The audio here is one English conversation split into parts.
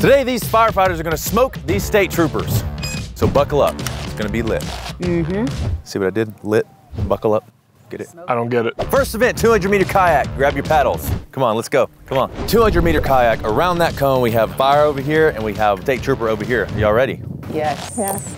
Today, these firefighters are gonna smoke these state troopers. So buckle up, it's gonna be lit. Mm-hmm. See what I did? Lit, buckle up. Get it? I don't get it. First event, 200 meter kayak. Grab your paddles. Come on, let's go. Come on. 200 meter kayak. Around that cone, we have fire over here and we have state trooper over here. Y'all ready? Yes. Yes.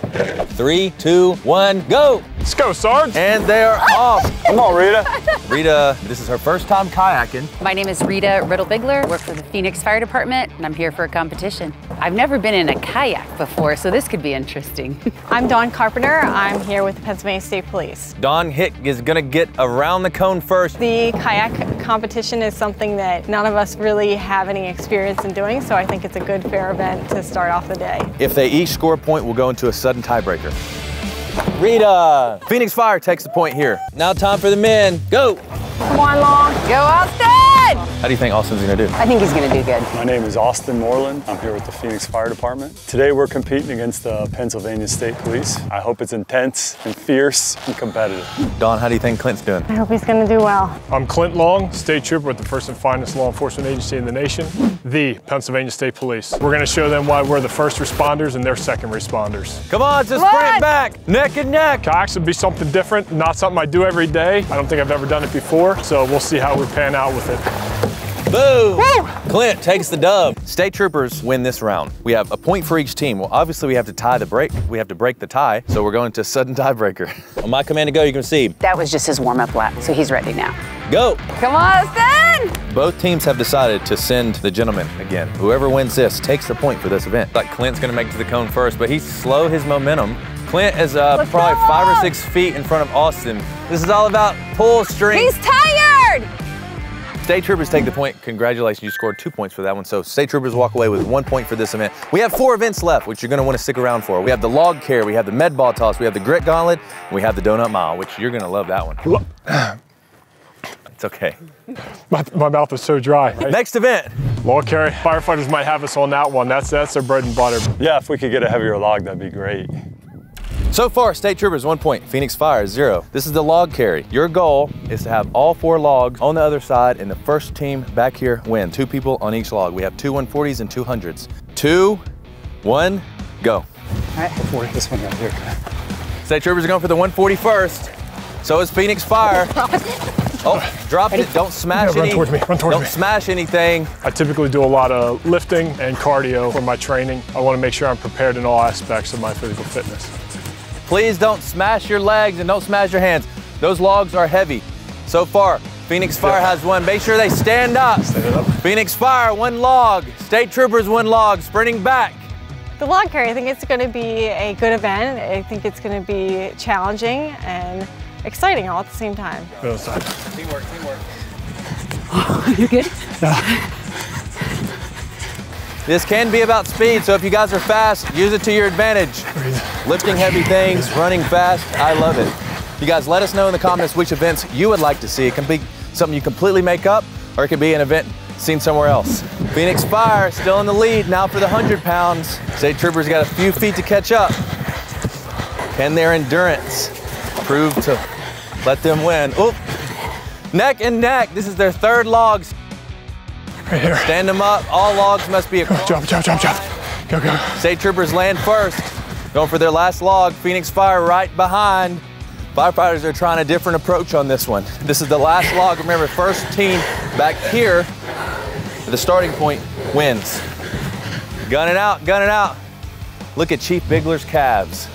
Three, two, one, go! Let's go, Sarge. And they're off. Come on, Rita. Rita, this is her first time kayaking. My name is Rita Riddle-Bigler, work for the Phoenix Fire Department, and I'm here for a competition. I've never been in a kayak before, so this could be interesting. I'm Dawn Carpenter. I'm here with the Pennsylvania State Police. Dawn Hick is gonna get around the cone first. The kayak competition is something that none of us really have any experience in doing, so I think it's a good, fair event to start off the day. If they each score a point, we'll go into a sudden tiebreaker. Rita! Phoenix Fire takes the point here. Now time for the men. Go! Come on, Long. Go, Austin! How do you think Austin's gonna do? I think he's gonna do good. My name is Austin Moreland. I'm here with the Phoenix Fire Department. Today we're competing against the Pennsylvania State Police. I hope it's intense and fierce and competitive. Dawn, how do you think Clint's doing? I hope he's going to do well. I'm Clint Long, state trooper with the first and finest law enforcement agency in the nation, the Pennsylvania State Police. We're going to show them why we're the first responders and they're second responders. Come on, just Come sprint on. back, neck and neck. Kayaks would be something different, not something I do every day. I don't think I've ever done it before, so we'll see how we pan out with it. Boom! Clint takes the dub. State troopers win this round. We have a point for each team. Well, obviously we have to tie the break. We have to break the tie, so we're going to sudden tiebreaker. On my command to go, you can see. That was just his warm-up lap, so he's ready now. Go! Come on, Austin! Both teams have decided to send the gentleman again. Whoever wins this takes the point for this event. Like Clint's gonna make it to the cone first, but he's slow his momentum. Clint is uh, probably go! five or six feet in front of Austin. This is all about pull string. He's tired! State Troopers take the point. Congratulations, you scored two points for that one. So State Troopers walk away with one point for this event. We have four events left, which you're gonna wanna stick around for. We have the log carry, we have the med ball toss, we have the grit gauntlet, and we have the donut mile, which you're gonna love that one. It's okay. My, my mouth is so dry. Next event, Log carry, firefighters might have us on that one. That's, that's their bread and butter. Yeah, if we could get a heavier log, that'd be great. So far, State Troopers one point, Phoenix Fire zero. This is the log carry. Your goal is to have all four logs on the other side, and the first team back here win. Two people on each log. We have two 140s and two hundreds. Two, one, go. All right. Before this one right here. State Troopers are going for the 140 first. So is Phoenix Fire. Oh, dropped it. Don't smash Yeah, run any. towards me, run towards Don't me. smash anything. I typically do a lot of lifting and cardio for my training. I want to make sure I'm prepared in all aspects of my physical fitness. Please don't smash your legs and don't smash your hands. Those logs are heavy. So far, Phoenix Fire has one. Make sure they stand up. Stand up. Phoenix Fire, one log. State Troopers, one log. Sprinting back. The log carry, I think it's going to be a good event. I think it's going to be challenging and exciting all at the same time. Go inside. Teamwork, teamwork. You good? This can be about speed, so if you guys are fast, use it to your advantage. Lifting heavy things, running fast, I love it. You guys let us know in the comments which events you would like to see. It can be something you completely make up, or it could be an event seen somewhere else. Phoenix Fire still in the lead now for the 100 pounds. State Troopers got a few feet to catch up. Can their endurance prove to let them win? Oop. Neck and neck. This is their third log. Right here. Stand them up. All logs must be across. Jump, jump, jump, jump. Go, go. State troopers land first. Going for their last log. Phoenix Fire right behind. Firefighters are trying a different approach on this one. This is the last log. Remember, first team back here the starting point wins. Gunning out, gunning out. Look at Chief Bigler's calves.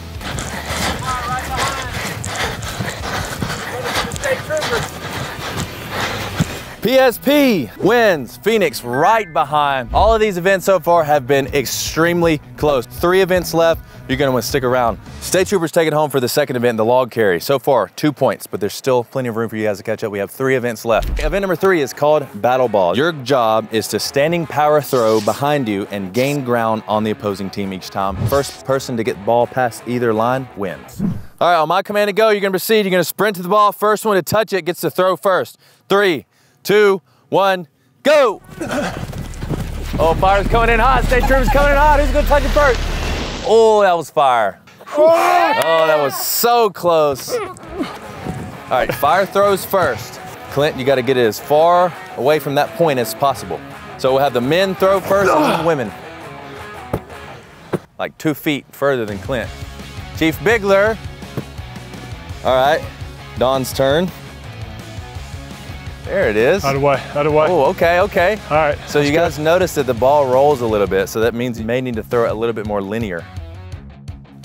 PSP wins. Phoenix right behind. All of these events so far have been extremely close. Three events left. You're going to want to stick around. State Troopers take it home for the second event, the log carry. So far, two points, but there's still plenty of room for you guys to catch up. We have three events left. Event number three is called Battle Ball. Your job is to standing power throw behind you and gain ground on the opposing team each time. First person to get the ball past either line wins. All right, on my command to go, you're going to proceed. You're going to sprint to the ball. First one to touch it gets to throw first. Three, two, one, go! Oh, fire's coming in hot. State Troopers coming in hot. Who's to touch it first? Oh, that was fire. Oh, that was so close. All right, fire throws first. Clint, you got to get it as far away from that point as possible. So we'll have the men throw first and then the women. like two feet further than Clint. Chief Bigler. All right, Dawn's turn. There it is. Out of the way, out of the way. Oh, okay, okay. All right. So you that's guys notice that the ball rolls a little bit, so that means you may need to throw it a little bit more linear.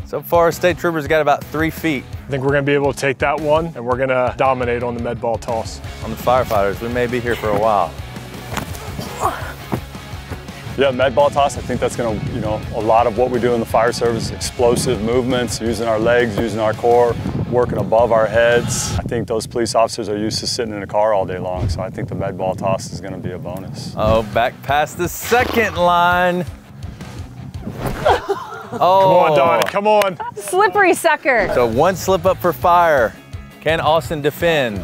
So far, State Troopers got about three feet. I think we're gonna be able to take that one and we're gonna dominate on the med ball toss. on the firefighters. We may be here for a while. Yeah, med ball toss, I think that's gonna, you know, a lot of what we do in the fire service, explosive movements, using our legs, using our core, working above our heads. I think those police officers are used to sitting in a car all day long, so I think the med ball toss is gonna be a bonus. Oh, back past the second line. Come Oh, on, Donnie, come on. Slippery sucker. So one slip up for fire. Can Austin defend?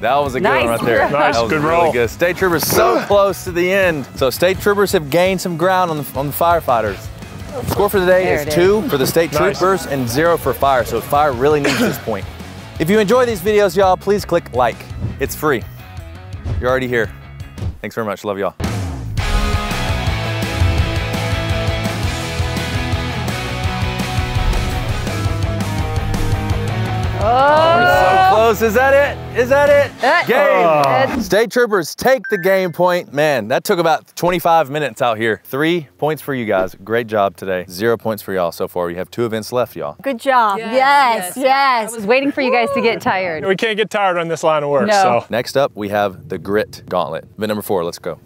That was a good Nice one right there. Nice, that was good really roll. good. State Troopers so close to the end. So State Troopers have gained some ground on the, on the firefighters. Score for the day There is it is. two for the State Nice. Troopers and zero for fire. So fire really needs this point. If you enjoy these videos, y'all, please click like. It's free. You're already here. Thanks very much. Love y'all. Close. Is that it? Is that it? Uh, Game. State Troopers take the game point. Man, that took about 25 minutes out here. Three points for you guys. Great job today. Zero points for y'all so far. You have two events left, y'all. Good job. Yes, yes. I was waiting for you guys to get tired. We can't get tired on this line of work, No. so. Next up, we have the Grit Gauntlet. Event number four, let's go.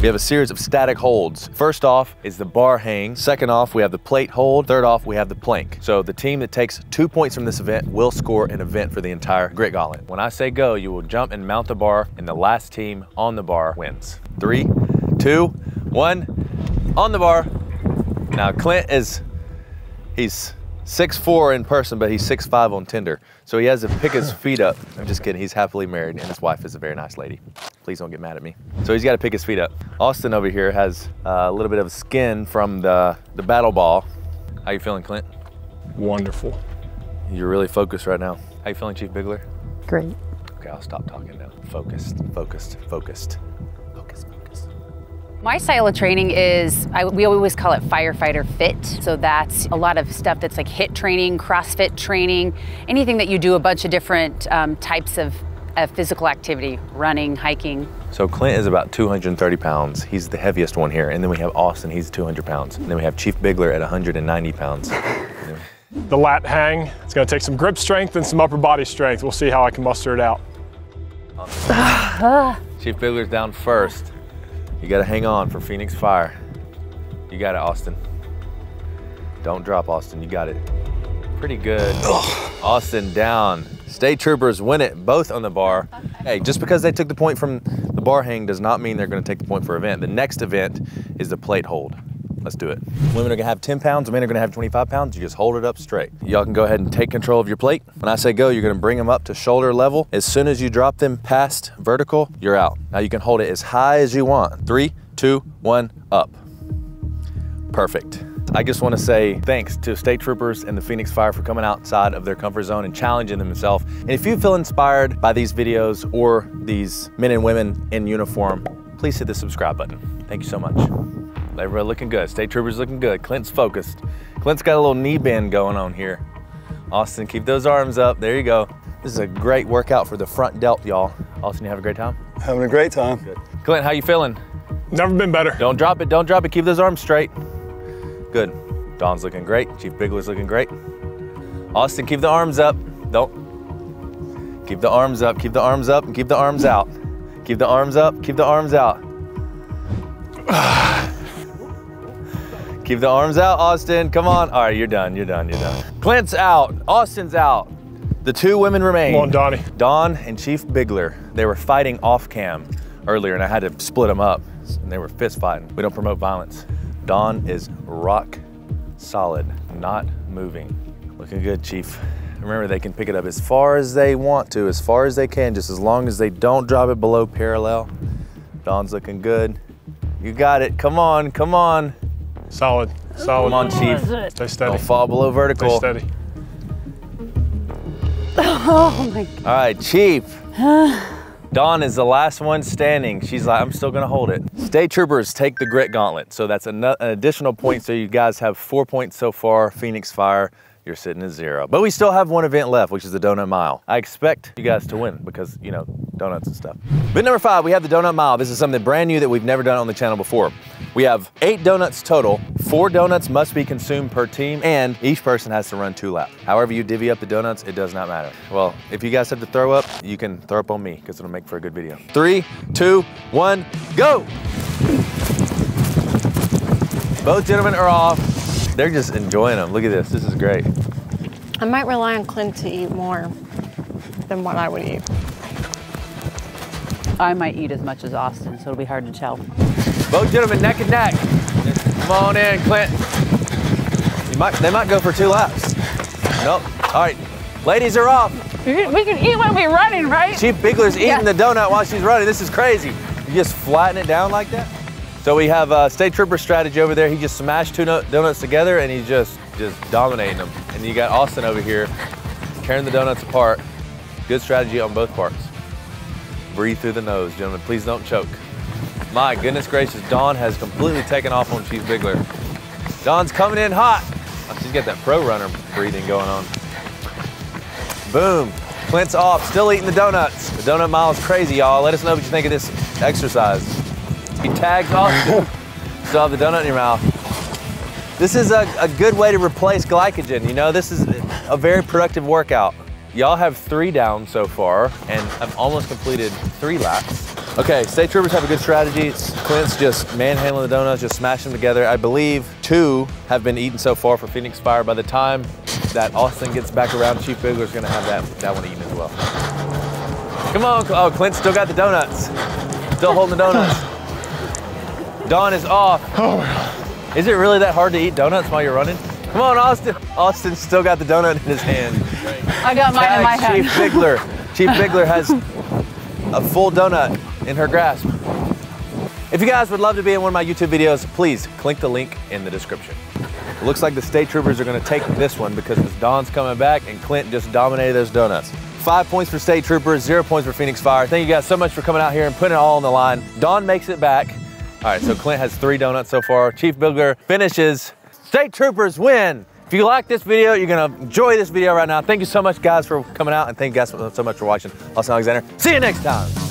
We have a series of static holds. First off is the bar hang. Second off, we have the plate hold. Third off, we have the plank. So the team that takes two points from this event will score an event for the entire Grit Gauntlet. When I say go, you will jump and mount the bar, and the last team on the bar wins. Three, two, one, on the bar. Now Clint is, he's 6'4 in person, but he's 6'5 on Tinder. So he has to pick his feet up. I'm just kidding. He's happily married, and his wife is a very nice lady. Please don't get mad at me. So he's got to pick his feet up. Austin over here has uh, a little bit of skin from the, the battle ball. How you feeling, Clint? Wonderful. You're really focused right now. How you feeling, Chief Bigler? Great. Okay, I'll stop talking now. Focused, focused, focused. Focus, focus. My style of training is, I, we always call it firefighter fit. So that's a lot of stuff that's like HIIT training, CrossFit training, anything that you do a bunch of different um, types of, of physical activity, running, hiking. So Clint is about 230 pounds. He's the heaviest one here. And then we have Austin, he's 200 pounds. And then we have Chief Bigler at 190 pounds. The lat hang, it's gonna take some grip strength and some upper body strength. We'll see how I can muster it out. Chief Bigler's down first. You gotta hang on for Phoenix Fire. You got it, Austin. Don't drop, Austin. You got it. Pretty good. Austin down. State Troopers win it, both on the bar. Hey, just because they took the point from the bar hang does not mean they're gonna take the point for event. The next event is the plate hold. Let's do it. Women are gonna have 10 pounds, men are gonna have 25 pounds. You just hold it up straight. Y'all can go ahead and take control of your plate. When I say go, you're gonna bring them up to shoulder level. As soon as you drop them past vertical, you're out. Now you can hold it as high as you want. Three, two, one, up. Perfect. I just want to say thanks to State Troopers and the Phoenix Fire for coming outside of their comfort zone and challenging themselves. And if you feel inspired by these videos or these men and women in uniform, please hit the subscribe button. Thank you so much. Everybody looking good. State Troopers looking good. Clint's focused. Clint's got a little knee bend going on here. Austin, keep those arms up. There you go. This is a great workout for the front delt, y'all. Austin, you have a great time? Having a great time. Good. Clint, how you feeling? Never been better. Don't drop it, don't drop it. Keep those arms straight. Good. Dawn's looking great. Chief Bigler's looking great. Austin, keep the arms up. Don't. Keep the arms up, keep the arms up, and keep the arms out. Keep the arms up, keep the arms out. Keep the arms out, Austin. Come on. All right, you're done, you're done, you're done. Clint's out, Austin's out. The two women remain. Come on, Donnie. Dawn and Chief Bigler, they were fighting off cam earlier and I had to split them up. And they were fist fighting. We don't promote violence. Dawn is rock solid, not moving. Looking good, Chief. Remember, they can pick it up as far as they want to, as far as they can, just as long as they don't drop it below parallel. Dawn's looking good. You got it. Come on, come on. Solid, solid. Come on, Chief. Stay steady. Don't fall below vertical. Stay steady. Oh my God. All right, Chief. Dawn is the last one standing. She's like, I'm still gonna hold it. State troopers take the grit gauntlet. So that's an, an additional point. So you guys have four points so far. Phoenix Fire, you're sitting at zero. But we still have one event left, which is the Donut Mile. I expect you guys to win because, you know, donuts and stuff. But number five, we have the Donut Mile. This is something brand new that we've never done on the channel before. We have eight donuts total. Four donuts must be consumed per team, and each person has to run two laps. However you divvy up the donuts, it does not matter. Well, if you guys have to throw up, you can throw up on me because it'll make for a good video. Three, two, one, go! Both gentlemen are off. They're just enjoying them. Look at this. This is great. I might rely on Clint to eat more than what I would eat. I might eat as much as Austin, so it'll be hard to tell. Both gentlemen neck and neck. Come on in, Clint. You might, they might go for two laps. Nope. All right. Ladies are off. We can eat when we're running, right? Chief Bigler's eating Yeah. the donut while she's running. This is crazy. You just flatten it down like that? So we have uh, State Trooper strategy over there. He just smashed two donuts together and he's just, just dominating them. And you got Austin over here tearing the donuts apart. Good strategy on both parts. Breathe through the nose, gentlemen. Please don't choke. My goodness gracious, Dawn has completely taken off on Chief Bigler. Dawn's coming in hot. Oh, she's got that pro runner breathing going on. Boom. Clint's off, still eating the donuts. The donut mile is crazy, y'all. Let us know what you think of this exercise. He tags Austin. still have the donut in your mouth. This is a, a good way to replace glycogen. You know, this is a very productive workout. Y'all have three down so far, and I've almost completed three laps. Okay, state troopers have a good strategy. Clint's just manhandling the donuts, just smashing them together. I believe two have been eaten so far for Phoenix Fire. By the time that Austin gets back around, Chief Bigler's gonna have that, that one eaten as well. Come on, oh, Clint still got the donuts. Still holding the donuts. Dawn is off. Oh, is it really that hard to eat donuts while you're running? Come on, Austin. Austin still got the donut in his hand. I got mine in my hand. Chief Bigler. Chief Bigler has a full donut in her grasp. If you guys would love to be in one of my YouTube videos, please click the link in the description. It looks like the state troopers are gonna take this one because Miss Dawn's coming back and Clint just dominated those donuts. Five points for state troopers, zero points for Phoenix Fire. Thank you guys so much for coming out here and putting it all on the line. Dawn makes it back. All right, so Clint has three donuts so far. Chief Bigler finishes. State troopers win. If you like this video, you're gonna enjoy this video right now. Thank you so much, guys, for coming out, and thank you guys so much for watching. Austen Alexander. See you next time.